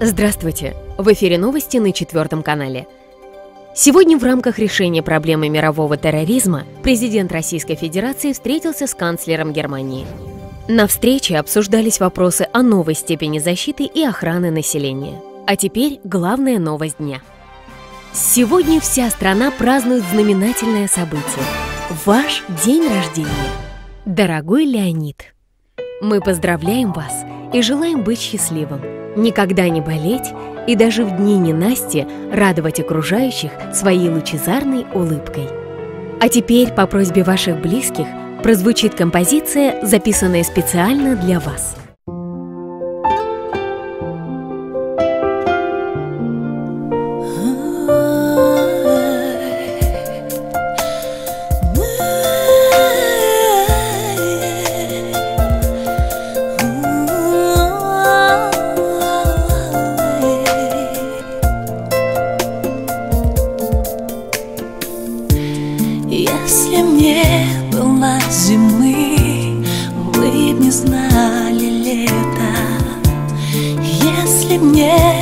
Здравствуйте! В эфире новости на четвертом канале. Сегодня в рамках решения проблемы мирового терроризма президент Российской Федерации встретился с канцлером Германии. На встрече обсуждались вопросы о новой степени защиты и охраны населения. А теперь главная новость дня. Сегодня вся страна празднует знаменательное событие – ваш день рождения. Дорогой Леонид, мы поздравляем вас и желаем быть счастливым – никогда не болеть и даже в дни ненасти радовать окружающих своей лучезарной улыбкой. А теперь по просьбе ваших близких прозвучит композиция, записанная специально для вас – не знали лета. Если мне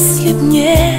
если б не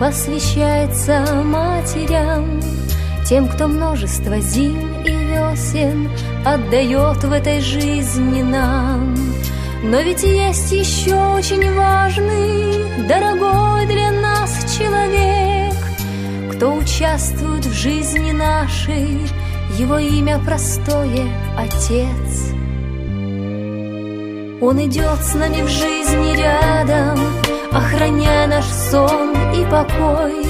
посвящается матерям, тем, кто множество зим и весен отдает в этой жизни нам. Но ведь есть еще очень важный, дорогой для нас человек, кто участвует в жизни нашей, его имя простое — Отец. Он идет с нами в жизни рядом, охраняя наш сон и покой,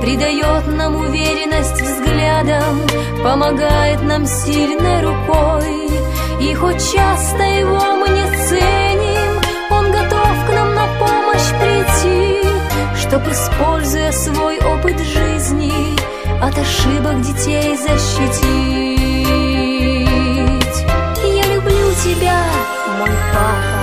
придает нам уверенность взглядом, помогает нам сильной рукой. И хоть часто его мы не ценим, он готов к нам на помощь прийти, чтоб, используя свой опыт жизни, от ошибок детей защитить. Я люблю тебя, мой папа,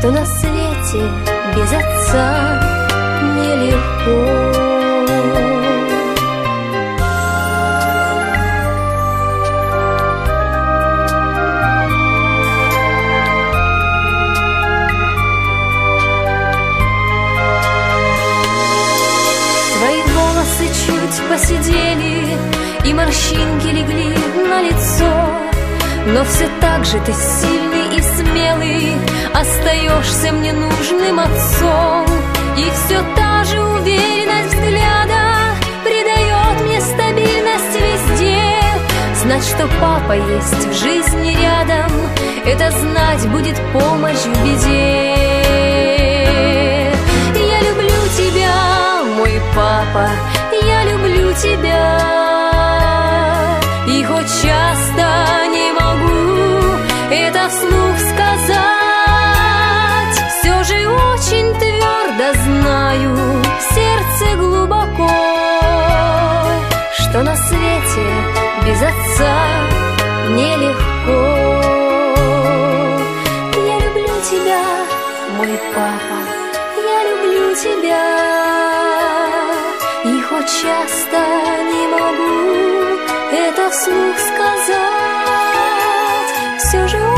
что на свете без отца нелегко. Чуть посидели И морщинки легли на лицо Но все так же ты сильный и смелый Остаешься мне нужным отцом. И все та же уверенность взгляда Придает мне стабильность везде. Знать, что папа есть в жизни рядом Это знать будет помощь в беде. Я люблю тебя, мой папа, я люблю тебя очень твердо знаю в сердце глубоко Что на свете без отца нелегко. Я люблю тебя, мой папа, я люблю тебя И хоть часто не могу это вслух сказать Все же